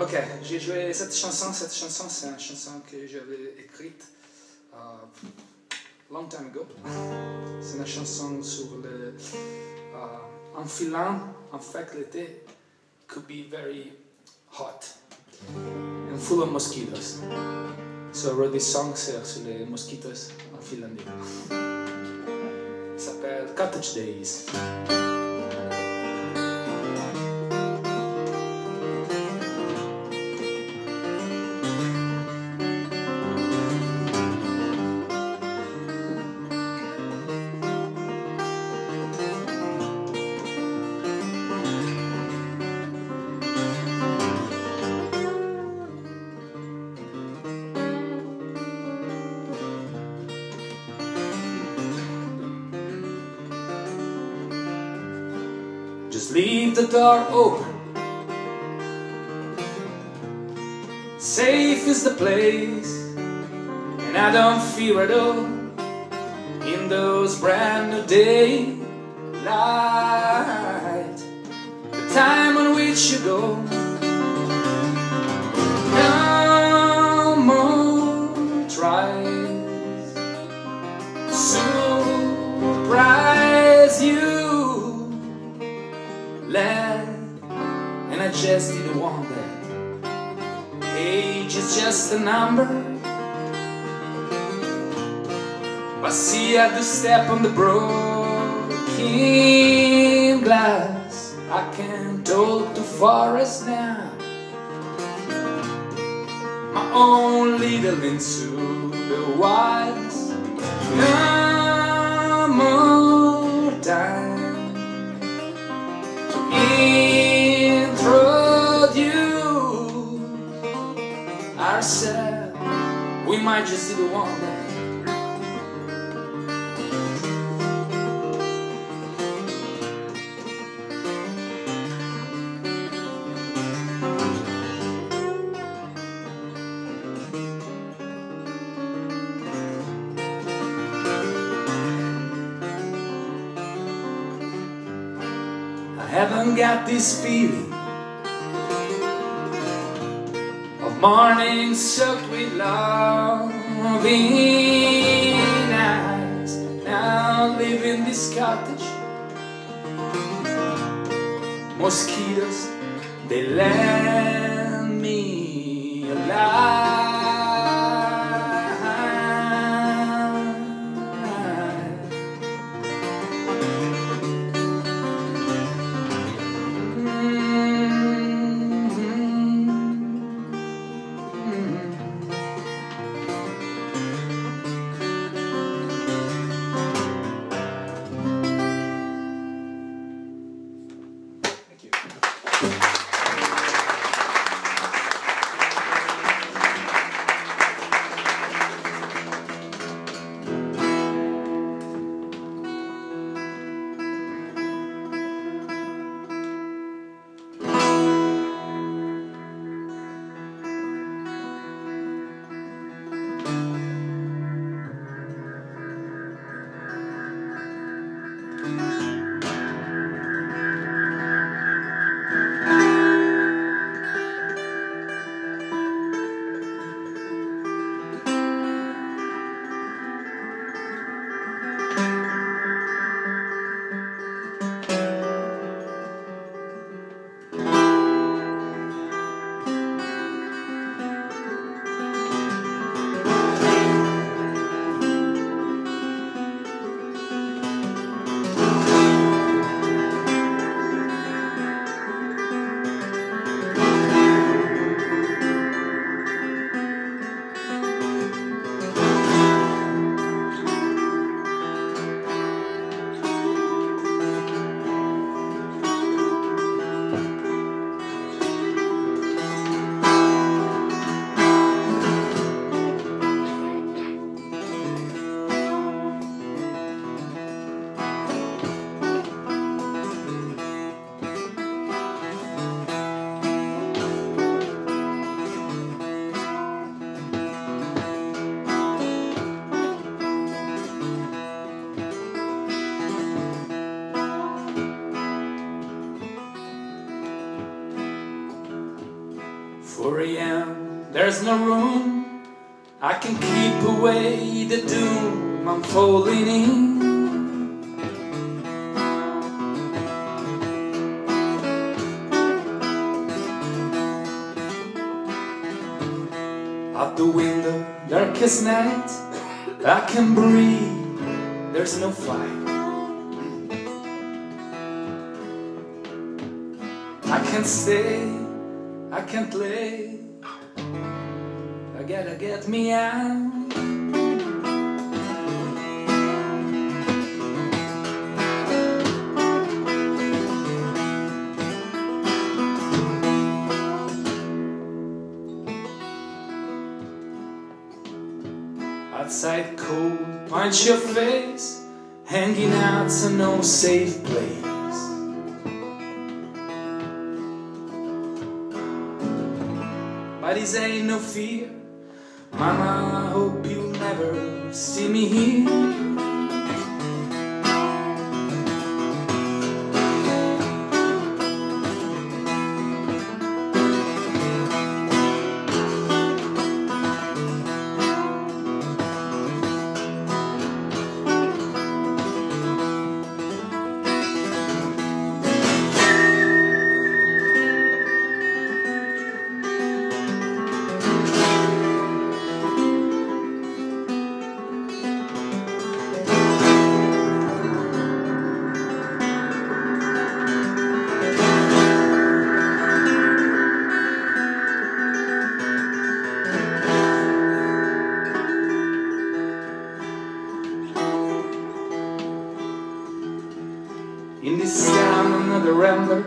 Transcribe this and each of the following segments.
Ok, j'ai joué cette chanson. Cette chanson, c'est une chanson que j'avais écrite uh, long time ago. C'est une chanson sur le. Uh, en Finlande, en fait, l'été could be very hot and full of mosquitoes. So I wrote this song sur les mosquitos en finlandais. Il s'appelle Cottage Days. Leave the door open. Safe is the place, and I don't fear at all in those brand new daylight. The time on which you go. No more tries didn't want that age is just a number. But see I do step on the broken glass. I can't talk to forest now my own little into the wilds haven't got this feeling of morning soaked with loving eyes. Now live in this cottage. Mosquitoes, they land me alive. 4 a.m. There's no room. I can keep away the doom I'm falling in. Out the window, darkest night, I can breathe. There's no fight. I can't stay, I can't play. I gotta get me out. Outside cold, punch your face, hanging out to no safe place. But ain't no fear, Mama. I hope you'll never see me here. Another rambler.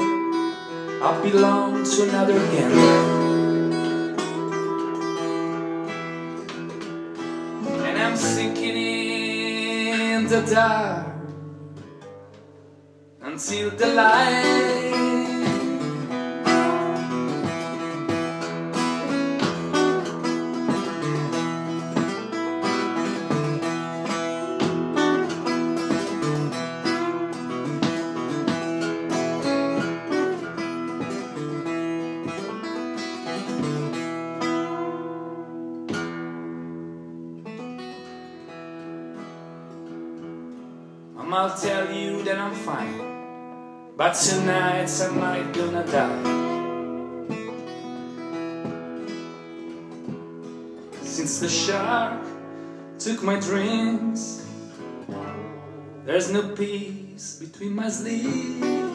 I belong to another gambler. And I'm sinking in the dark until the light. I'll tell you that I'm fine, but tonight I might gonna die. Since the shark took my dreams, there's no peace between my sleep.